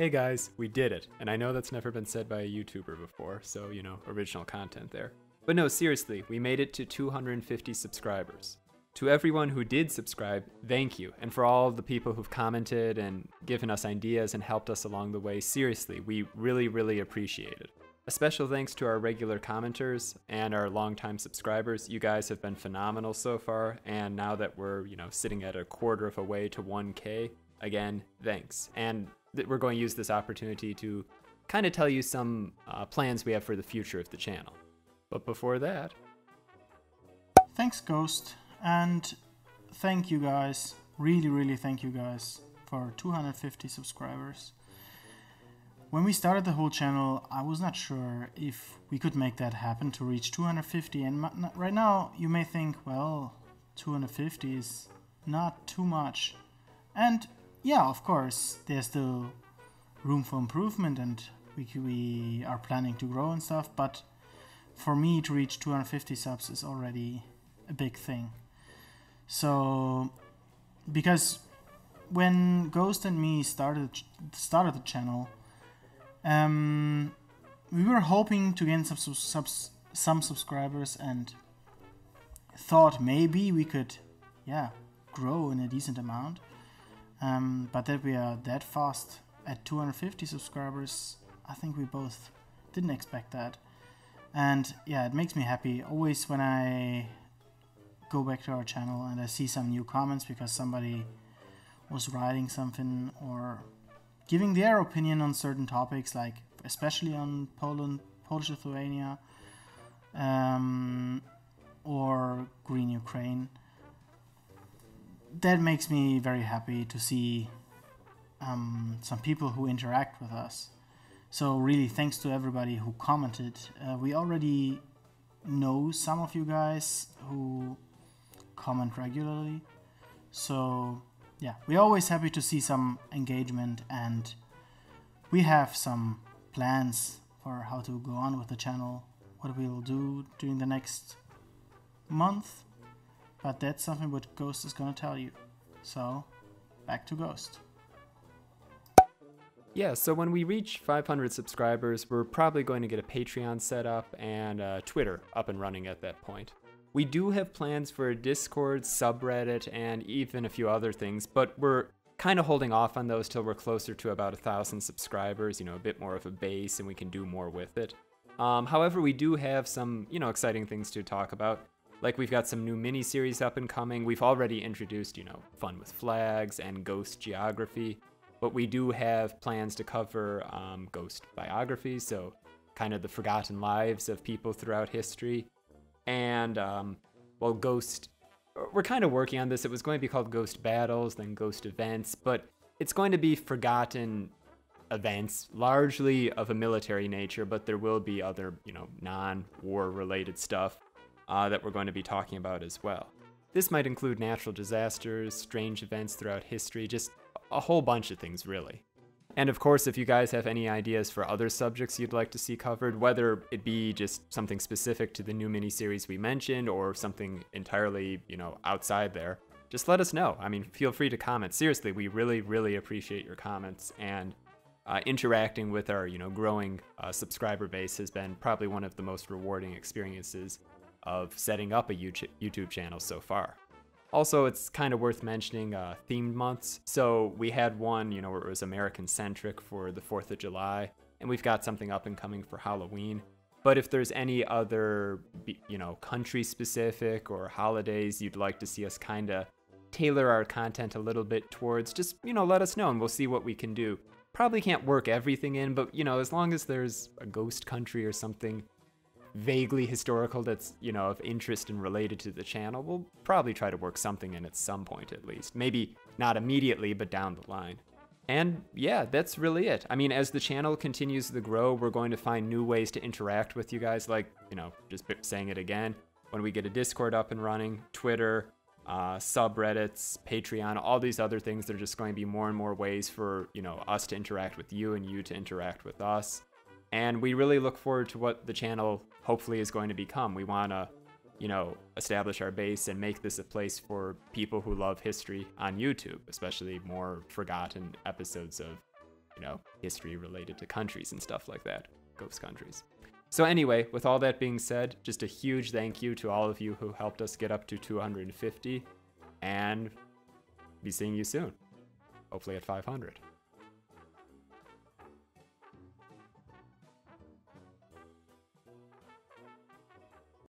Hey guys, we did it. And I know that's never been said by a YouTuber before, so, you know, original content there. But no, seriously, we made it to 250 subscribers. To everyone who did subscribe, thank you. And for all the people who've commented and given us ideas and helped us along the way, seriously, we really, really appreciate it. A special thanks to our regular commenters and our longtime subscribers. You guys have been phenomenal so far, and now that we're, you know, sitting at a quarter of a way to 1K, again, thanks. And that we're going to use this opportunity to kind of tell you some uh, plans we have for the future of the channel. But before that, Thanks, Ghost, and thank you guys. Really, really thank you guys for 250 subscribers. When we started the whole channel, I was not sure if we could make that happen to reach 250. And right now, you may think, well, 250 is not too much. And yeah, of course, there's still room for improvement, and we, we are planning to grow and stuff. But for me to reach 250 subs is already a big thing. So, because when Ghost and me started started the channel, um, we were hoping to gain some subs, some subscribers and thought maybe we could, yeah, grow in a decent amount. Um, but that we are that fast at 250 subscribers, I think we both didn't expect that. And yeah, it makes me happy always when I go back to our channel and I see some new comments because somebody was writing something or giving their opinion on certain topics, like especially on Poland, Polish Lithuania, um, or Green Ukraine. That makes me very happy to see um, some people who interact with us. So really, thanks to everybody who commented. Uh, we already know some of you guys who comment regularly. So yeah, we're always happy to see some engagement and we have some plans for how to go on with the channel, what we will do during the next month. But that's something what Ghost is gonna tell you. So back to Ghost. yeah, so when we reach 500 subscribers, we're probably going to get a Patreon set up and uh, Twitter up and running at that point. We do have plans for a Discord, subreddit, and even a few other things, but we're kind of holding off on those till we're closer to about a thousand subscribers, you know, a bit more of a base, and we can do more with it. Um, however, we do have some, you know, exciting things to talk about. Like we've got some new mini series up and coming. We've already introduced, you know, fun with flags and ghost geography, but we do have plans to cover um, ghost biographies, so kind of the forgotten lives of people throughout history and um, well, Ghost. We're kind of working on this. It was going to be called Ghost Battles, then Ghost Events, but it's going to be forgotten events, largely of a military nature. But there will be other, you know, non-war related stuff uh, that we're going to be talking about as well. This might include natural disasters, strange events throughout history, just a whole bunch of things, really. And of course, if you guys have any ideas for other subjects you'd like to see covered, whether it be just something specific to the new miniseries we mentioned or something entirely, you know, outside there, just let us know. I mean, feel free to comment. Seriously, we really, really appreciate your comments and uh, interacting with our, you know, growing uh, subscriber base has been probably one of the most rewarding experiences of setting up a YouTube channel so far. Also, it's kind of worth mentioning uh, themed months. So we had one, you know, where it was American centric for the 4th of July, and we've got something up and coming for Halloween. But if there's any other, you know, country specific or holidays you'd like to see us kind of tailor our content a little bit towards, just, you know, let us know and we'll see what we can do. Probably can't work everything in, but, you know, as long as there's a ghost country or something vaguely historical that's, you know, of interest and related to the channel, we'll probably try to work something in at some point at least. Maybe not immediately, but down the line. And yeah, that's really it. I mean, as the channel continues to grow, we're going to find new ways to interact with you guys, like, you know, just saying it again. When we get a Discord up and running, Twitter, uh, subreddits, Patreon, all these other things, there are just going to be more and more ways for, you know, us to interact with you and you to interact with us. And we really look forward to what the channel hopefully is going to become. We want to, you know, establish our base and make this a place for people who love history on YouTube, especially more forgotten episodes of you know, history related to countries and stuff like that, ghost countries. So, anyway, with all that being said, just a huge thank you to all of you who helped us get up to 250, and be seeing you soon. Hopefully at 500.